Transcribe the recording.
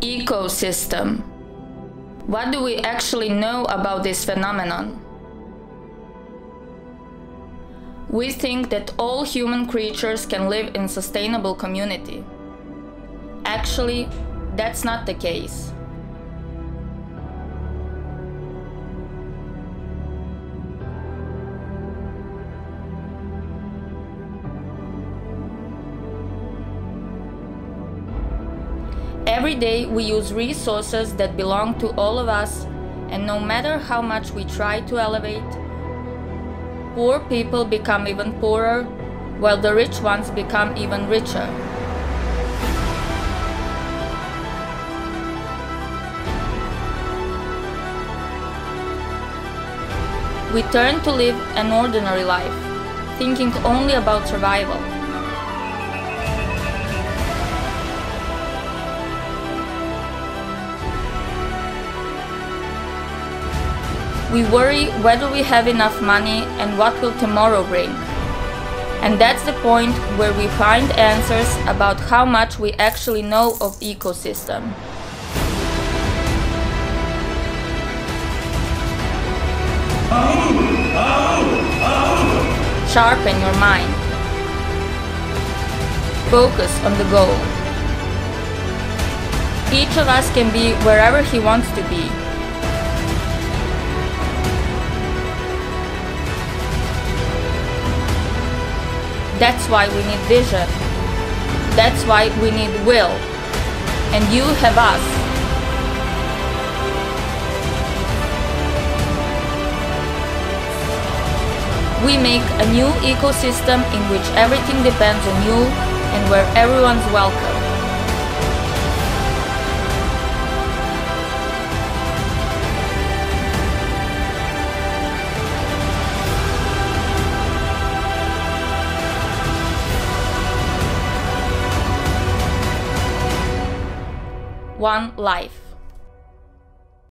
Ecosystem. What do we actually know about this phenomenon? We think that all human creatures can live in sustainable community. Actually, that's not the case. Every day we use resources that belong to all of us, and no matter how much we try to elevate, poor people become even poorer, while the rich ones become even richer. We turn to live an ordinary life, thinking only about survival. We worry whether we have enough money and what will tomorrow bring. And that's the point where we find answers about how much we actually know of ecosystem. Sharpen your mind. Focus on the goal. Each of us can be wherever he wants to be That's why we need vision. That's why we need will. And you have us. We make a new ecosystem in which everything depends on you and where everyone's welcome. One life.